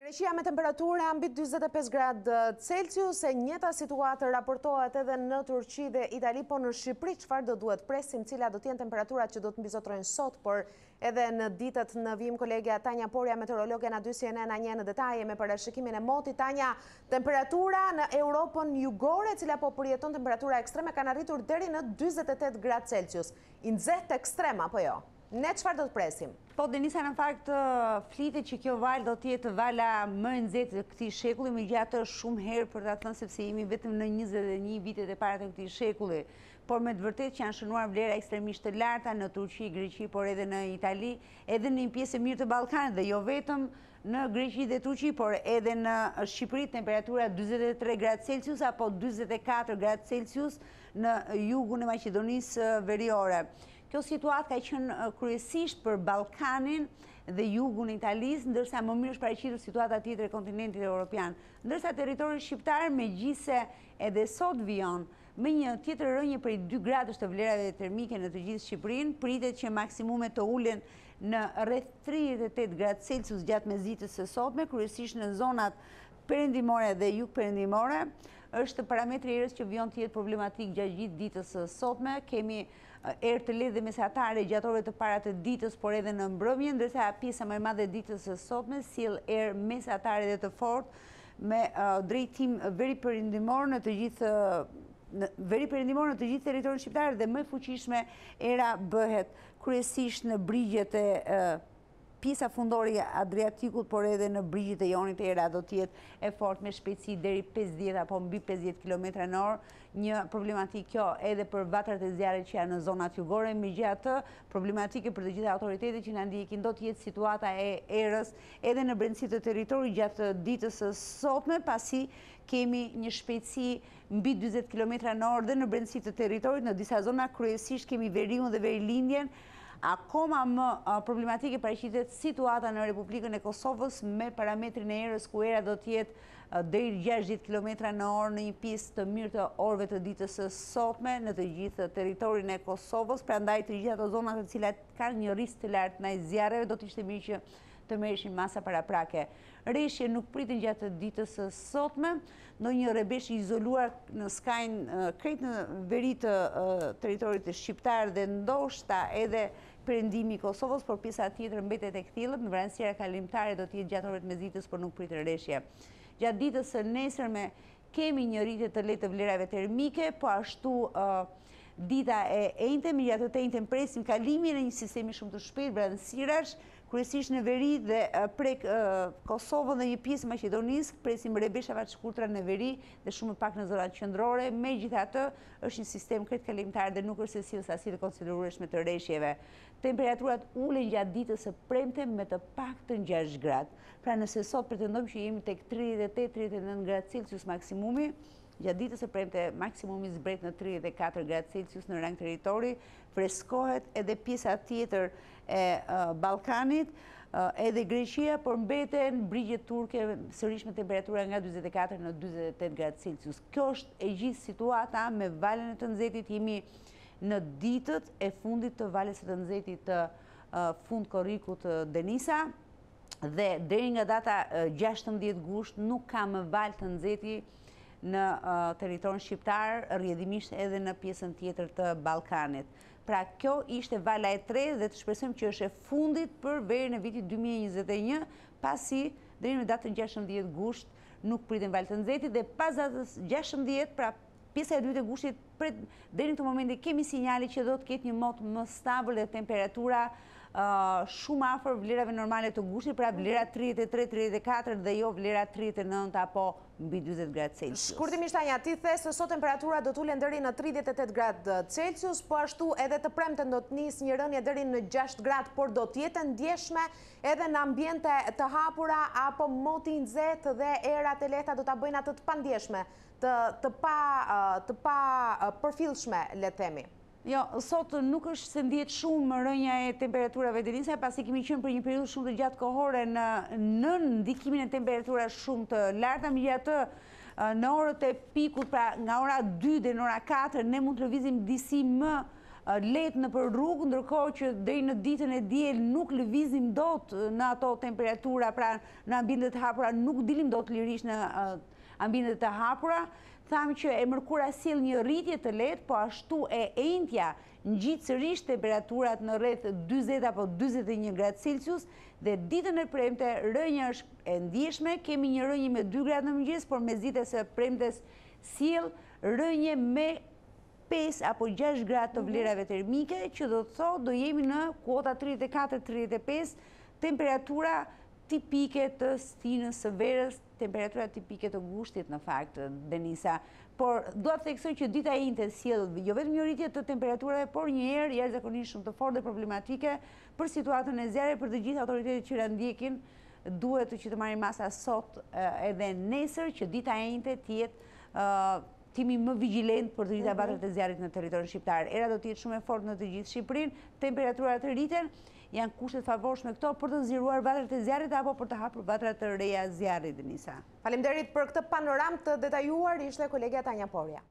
Greqia me temperatura mbi dyzet e pesë gradë Celsius, e njëjta situatë raportohet edhe në Turqi dhe Itali, po në Shqipëri çfarë do duhet të presim, cilat do të jenë temperaturat që do të mbizotërojnë sot, por edhe në ditët në vijim, kolegja Tanja Porja, meteorologe në A dy CNN na njeh në detaje me parashikimin e motit, Tanja, temperatura në Europën jugore, e cila po përjeton temperatura ekstreme, kanë arritur deri në dyzet e tetë gradë Celsius, i nxehtë ekstrem, apo jo? Ne çfarë do të presim? Po Denisa në fakt flitet që kjo valë do të jetë vala më e nxehtë e këtij shekulli, megjithatë është shumë herët për ta thënë sepse jemi vetëm në 21 vitet e para të këtij shekulli, por me të vërtetë që janë shënuar vlera ekstremisht të larta në Turqi, Greqi, por edhe në Itali, edhe në një pjesë të mirë të Ballkanit dhe jo vetëm në Greqi dhe Turqi, por edhe në Shqipëri temperatura 43 gradë Celsius apo 44 gradë Celsius në jugun e Maqedonisë Veriore. Kjo situatë ka qenë kryesisht për Ballkanin dhe jugun e Italisë, ndërsa më mirë është paraqitur situata tjetër e kontinentit europian. Ndërsa territori shqiptar, megjithëse edhe sot vijon me një tjetër rënie prej dy gradësh të vlerave termike në të gjithë Shqipërinë, pritet që maksimumet të ulen në rreth tridhjetë e tetë gradë Celsius gjatë mesditës së sotme, kryesisht në zonat perëndimore dhe jugperëndimore. Është parametri i erës që vijon të jetë problematik gjatë gjithë ditës së sotme. Kemi erë të lehtë dhe mesatare gjatë orëve të para të ditës, por edhe në mbrëmje, ndërsa pjesa më e madhe e ditës së sotme sjell erë mesatare dhe të fortë me drejtim veriperëndimor në të gjithë territorin shqiptar dhe më e fuqishme era bëhet kryesisht në brigjet e Pjesa fundore e Adriatikut, por edhe në brigjet e Jonit era do të jetë e fortë me shpejtësi deri 50 apo mbi 50 kilometra në orë. Një problematikë kjo edhe për vatrat e zjarrit që janë në zonat jugore. Megjithatë, problematike për të gjitha autoritetet që na ndjekin do të jetë situata e erës edhe në brendësi të territorit gjatë ditës së sotme, pasi kemi një shpejtësi Mbi dyzet kilometra në orë dhe në brendësi të territorit në disa zona kryesisht kemi veriun dhe verilindjen, akoma më problematike paraqitet situata në Republikën e Kosovës me parametrin e erës ku era do të jetë deri gjashtëdhjetë kilometra në orë në një pjesë të mirë të orëve të ditës së sotme në të gjithë territorin e Kosovës, prandaj të gjitha ato zona të cilat kanë një risk të lartë ndaj zjarreve do të ishte mirë që të merreshin masa paraprake. Reshje nuk priten gjatë ditës së sotme, ndonjë rrebesh i izoluar në skajin krejt në veri të territorit shqiptar dhe ndoshta edhe perëndimi i Kosovës, por pjesa tjetër mbetet e kthjellët, në vranësira kalimtare do të jetë gjatë orëve të mesditës, por nuk priten reshje. Gjatë ditës së nesërme kemi një rritje të lehtë të vlerave termike, po ashtu dita e enjte, megjithatë të enjten presim kalimin e një sistemi shumë të shpejtë vranësirash, kryesisht në veri dhe prek Kosovën dhe një pjesë të Maqedonisë, presim rrebeshava të shkurtra në veri dhe shumë pak në zonat qendrore, megjithatë, është një sistem krejt kalimtar dhe nuk është se sjell sasi të konsiderueshme të reshjeve. Temperaturat ulen gjatë ditës së premte me të paktën gjashtë gradë. Pra nëse sot pretendojmë që jemi tek tridhjetë e tetë, tridhjetë e nëntë gradë Celsius maksimumi, gjatë ditës së premte maksimumi zbret në tridhjetë e katër gradë Celsius në rang territori, freskohet edhe pjesa tjetër e Ballkanit, edhe Greqia, por mbeten brigjet turke sërish me temperatura nga dyzet e katër në dyzet e tetë gradë Celsius. Kjo është e gjithë situata me valën e të nxehtit jemi në ditët e fundit të valës së të nxehtit të fundkorrikut Denisa dhe deri nga data 16 gusht nuk ka më valë të nxehti në territorin shqiptar, rrjedhimisht edhe në pjesën tjetër të Ballkanit. Pra kjo ishte vala e tretë dhe të shpresojmë që është e fundit për verën e vitit dy mijë e njëzet e një, pasi deri në datën gjashtëmbëdhjetë gusht nuk priten valë të nxehtit dhe pas datës gjashtëmbëdhjetë, pra pjesa e dytë e gushtit deri në këto momente kemi sinjale që do të ketë një mot më stabël dhe temperatura shumë afër vlerave normale të gushtit, pra vlera tridhjetë e tre, tridhjetë e katër dhe jo vlera tridhjetë e nëntë apo mbi dyzet gradë Celsius. Shkurtimisht Anja, ti the se sot temperaturat do të ulen deri në tridhjetë e tetë gradë Celsius, po ashtu edhe të premten do të nisë një rënie deri në gjashtë gradë, por do të jetë e ndjeshme edhe në ambiente të hapura apo moti i nxehtë dhe erat e lehta do ta bëjnë atë të pandjeshme, të të pa të papërfillshme le të themi. Jo, sot nuk është se ndihet shumë rënia e temperaturave Denisa, pasi kemi qenë për një periudhë shumë të gjatë kohore nën ndikimin e temperaturash shumë të larta, megjithatë në orët e pikut, pra nga ora 2 deri në ora 4, ne mund të lëvizim disi më lehtë nëpër rrugë, ndërkohë që deri në ditën e diel nuk lëvizim dot në ato temperatura, pra në ambiente të hapura nuk dilim dot lirisht në ambiente të hapura, Thamë që e mërkura sjell një rritje të lehtë, po ashtu e enjtja ngjit sërish temperaturat në rreth dyzet apo dyzet e një gradë celsius dhe ditën e premte rënia është e ndjeshme, kemi një rënie me dy gradë në mëngjes, por mesdita e së premtes sjell rënie me pesë apo gjashtë gradë të vlerave termike, që do të thotë do jemi në kuota tridhjetë e katër tridhjetë e pesë, temperatura tipike të stinës së verës, temperatura tipike të gushtit në fakt, Denisa. Por, dua të theksoj që dita e enjte sjell jo vetëm një rritje të temperaturave, por një erë jashtëzakonisht shumë të fortë dhe problematike për situatën e zjarreve për të gjithë autoritetet që na ndjekin. Duhet që të marrin masa sot edhe nesër që dita e enjte të jetë, të jemi më vigjilent për të gjitha vatrat e zjarrit në territorin shqiptar. Era do të jetë shumë e fortë në të gjithë Shqipërinë, temperaturat rriten Janë kushte të favorshme këto për të zgjeruar vatrat e zjarrit apo për të hapur vatra të reja zjarri, Denisa. Faleminderit për këtë panoramë të detajuar, ishte kolegja Tanja Porja.